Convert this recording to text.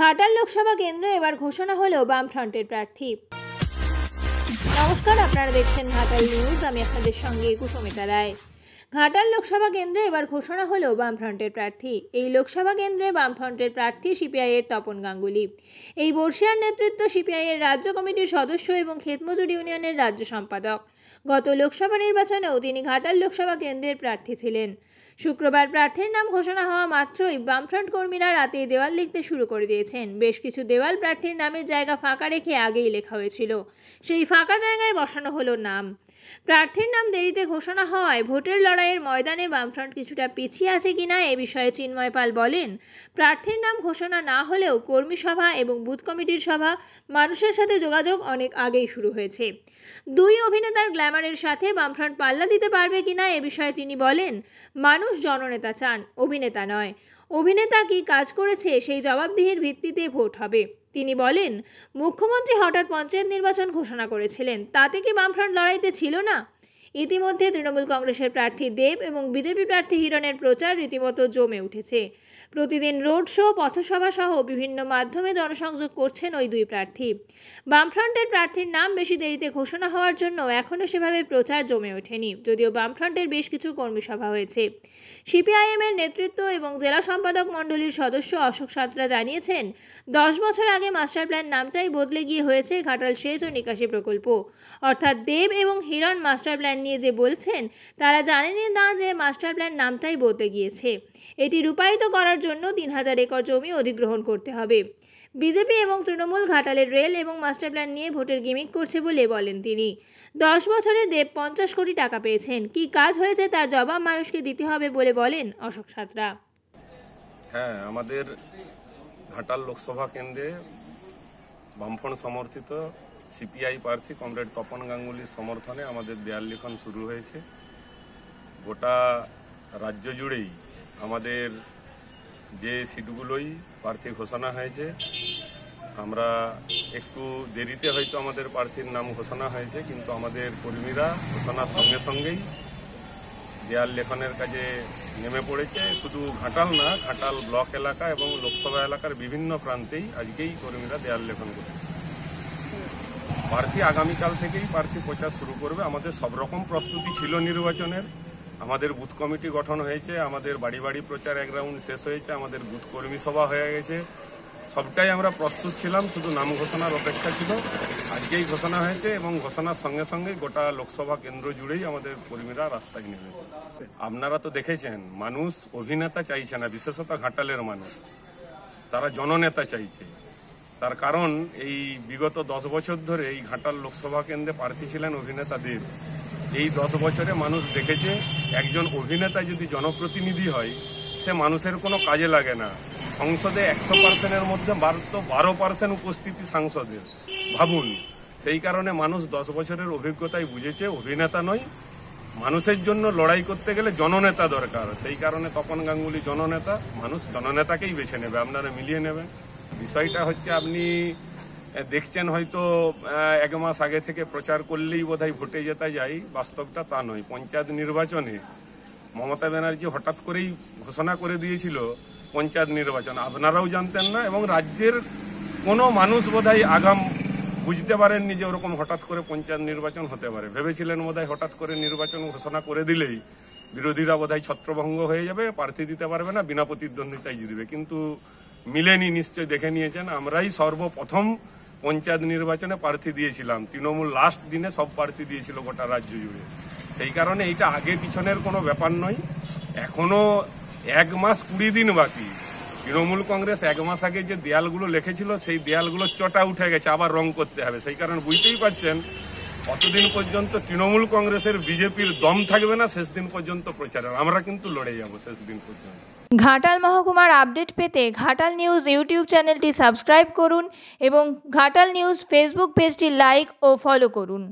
ঘাটাল লোকসভা কেন্দ্র এবার ঘোষণা হলো বামফ্রন্টের প্রার্থী। নমস্কার, আপনারা দেখছেন ঘাটাল নিউজ। আমি আপনাদের সঙ্গে কুসমিতা রায়। ঘাটাল লোকসভা কেন্দ্রে এবার ঘোষণা হলো বামফ্রন্টের প্রার্থী। এই লোকসভা কেন্দ্রে বামফ্রন্টের প্রার্থী সিপিআইয়ের তপন গাঙ্গুলি। এই বর্ষিয়ার নেতৃত্ব সিপিআইয়ের রাজ্য কমিটির সদস্য এবং ক্ষেতমজুর ইউনিয়নের রাজ্য সম্পাদক। গত লোকসভা নির্বাচনেও তিনি ঘাটাল লোকসভা কেন্দ্রের প্রার্থী ছিলেন। শুক্রবার প্রার্থীর নাম ঘোষণা হওয়া মাত্রই বামফ্রন্ট কর্মীরা রাতে দেওয়াল লিখতে শুরু করে দিয়েছেন। বেশ কিছু দেওয়াল প্রার্থীর নামের জায়গা ফাঁকা রেখে আগেই লেখা হয়েছিল। সেই ফাঁকা জায়গায় বসানো হলো নাম। প্রার্থীর নাম দেরিতে ঘোষণা হওয়ায় ভোটের লড়াইয়ের ময়দানে বামফ্রন্ট কিছুটা পিছিয়ে আছে কিনা এ বিষয়ে চিন্ময় পাল বলেন, প্রার্থীর নাম ঘোষণা না হলেও কর্মী সভা এবং বুথ কমিটির সভা মানুষের সাথে যোগাযোগ অনেক আগেই শুরু হয়েছে। দুই অভিনেতার গ্ল্যামারের সাথে বামফ্রন্ট পাল্লা দিতে পারবে কিনা এ বিষয়ে তিনি বলেন, মানুষ জননেতা চান, অভিনেতা নয়। অভিনেতা কি কাজ করেছে সেই জবাবদিহির ভিত্তিতে ভোট হবে। তিনি বলেন, মুখ্যমন্ত্রী হঠাৎ পঞ্চায়েত নির্বাচন ঘোষণা করেছিলেন, তাতে কি বামফ্রন্ট লড়াইতে ছিল না? ইতিমধ্যে তৃণমূল কংগ্রেসের প্রার্থী দেব এবং বিজেপি প্রার্থী হিরণের প্রচার রীতিমতো জমে উঠেছে। প্রতিদিন রোড শো, পথসভা সহ বিভিন্ন মাধ্যমে জনসংযোগ করছেন ওই দুই প্রার্থী। বামফ্রন্টের প্রার্থীর নাম বেশি দেরিতে ঘোষণা হওয়ার জন্য এখনও সেভাবে প্রচার জমে ওঠেনি, যদিও বামফ্রন্টের বেশ কিছু কর্মী সভা হয়েছে। সিপিআইএমের নেতৃত্ব এবং জেলা সম্পাদক মণ্ডলীর সদস্য অশোক সাঁতরা জানিয়েছেন, দশ বছর আগে মাস্টার প্ল্যান নামটাই বদলে গিয়ে হয়েছে ঘাটাল সেচ ও নিকাশি প্রকল্প। অর্থাৎ দেব এবং হিরণ মাস্টার প্ল্যান নিয়ে যে বলছেন, তারা জানেনই না যে মাস্টার প্ল্যান নামটাই বলতে গিয়েছে। এটি রূপায়িত করার জন্য তিন হাজার একর জমি অধিগ্রহণ করতে হবে। বিজেপি এবং তৃণমূল ঘাটালের রেল এবং মাস্টার প্ল্যান নিয়ে ভোটের গিমিক করছে বলে বলেন তিনি। দশ বছরে দেব পঞ্চাশ কোটি টাকা পেয়েছেন। কি কাজ হয়েছে তার জবাব মানুষকে দিতে হবে বলে বলেন অশোক সাঁতরা। হ্যাঁ আমাদের ঘাটাল লোকসভা কেন্দ্রে বামফ্রন্ট সমর্থিত সিপিআই প্রার্থী কমরেড তপন গাঙ্গুলির সমর্থনে আমাদের দেয়াল লিখন শুরু হয়েছে। গোটা রাজ্য জুড়েই আমাদের যে সিটগুলোই প্রার্থী ঘোষণা হয়েছে, আমরা একটু দেরিতে হয়তো আমাদের প্রার্থীর নাম ঘোষণা হয়েছে, কিন্তু আমাদের কর্মীরা ঘোষণার সঙ্গে সঙ্গেই দেয়াল লেখনের কাজে নেমে পড়েছে। শুধু ঘাটাল না, ঘাটাল ব্লক এলাকা এবং লোকসভা এলাকার বিভিন্ন প্রান্তেই আজকেই কর্মীরা দেয়াল লেখন করেছে। প্রার্থী আগামীকাল থেকেই প্রার্থী প্রচার শুরু করবে। আমাদের সব রকম প্রস্তুতি ছিল নির্বাচনের। আমাদের বুথ কমিটি গঠন হয়েছে, আমাদের বাড়ি বাড়ি প্রচার এক রাউন্ড শেষ হয়েছে, আমাদের বুথ কর্মী সভা হয়ে গেছে। সবটাই আমরা প্রস্তুত ছিলাম, শুধু নাম ঘোষণার অপেক্ষা ছিল। আজকেই ঘোষণা হয়েছে এবং ঘোষণার সঙ্গে সঙ্গে গোটা লোকসভা কেন্দ্র জুড়েই আমাদের কর্মীরা রাস্তায় নেমেছে আপনারা তো দেখেছেন, মানুষ অভিনেতা চাইছে না, বিশেষত ঘাটালের মানুষ। তারা জননেতা চাইছে। তার কারণ, এই বিগত দশ বছর ধরে এই ঘাটাল লোকসভা কেন্দ্রে প্রার্থী ছিলেন অভিনেতা দেব। এই দশ বছরে মানুষ দেখেছে, একজন অভিনেতা যদি জনপ্রতিনিধি হয়, সে মানুষের কোনো কাজে লাগে না। সংসদে একশো পার্সেন্টের মধ্যে বারো পার্সেন্ট উপস্থিতি সাংসদের। ভাবুন, সেই কারণে মানুষ দশ বছরের অভিজ্ঞতায় বুঝেছে, অভিনেতা নয়, মানুষের জন্য লড়াই করতে গেলে জননেতা দরকার। সেই কারণে তপন গাঙ্গুলি জননেতা, মানুষ জননেতাকেই বেছে নেবে, আপনারা মিলিয়ে নেবেন। বিষয়টা হচ্ছে আপনি দেখছেন হয়তো এক মাস আগে থেকে প্রচার করলেই বোধহয় ভোটে যেতে যাই বাস্তবটা তা নয়। পঞ্চায়েত নির্বাচনে মমতা ব্যানার্জি হঠাৎ করেই ঘোষণা করে দিয়েছিল পঞ্চায়েত নির্বাচন। আপনারাও জানতেন না এবং রাজ্যের কোনো মানুষ বোধহয় আগাম বুঝতে পারেননি যে ওরকম হঠাৎ করে পঞ্চায়েত নির্বাচন হতে পারে। ভেবেছিলেন বোধহয় হঠাৎ করে নির্বাচন ঘোষণা করে দিলেই বিরোধীরা বোধহয় ছত্রভঙ্গ হয়ে যাবে, প্রার্থী দিতে পারবে না, বিনা প্রতিদ্বন্দ্বিতায় জিতবে। কিন্তু মিলেনি নিশ্চয় দেখে নিয়েছেন, আমরাই সর্বপ্রথম পঞ্চায়েত নির্বাচনে প্রার্থী দিয়েছিলাম। তৃণমূল লাস্ট দিনে সব প্রার্থী দিয়েছিল গোটা রাজ্য জুড়ে। সেই কারণে এইটা আগে পিছনের কোনো ব্যাপার নয়। এখনও এক মাস কুড়ি দিন বাকি। তৃণমূল কংগ্রেস এক মাস আগে যে দেয়ালগুলো লিখেছিল, সেই দেয়ালগুলো চটা উঠে গেছে, আবার রং করতে হবে। সেই কারণে বুঝতেই পারছেন, কতদিন পর্যন্ত তৃণমূল কংগ্রেসের বিজেপির দম থাকবে না, শেষ দিন পর্যন্ত প্রচার আমরা কিন্তু লড়ে যাব শেষ দিন পর্যন্ত। ঘাটাল মহকুমার আপডেট পেতে ঘাটাল নিউজ ইউটিউব চ্যানেলটি সাবস্ক্রাইব করুন এবং ঘাটাল নিউজ ফেসবুক পেজটি লাইক ও ফলো করুন।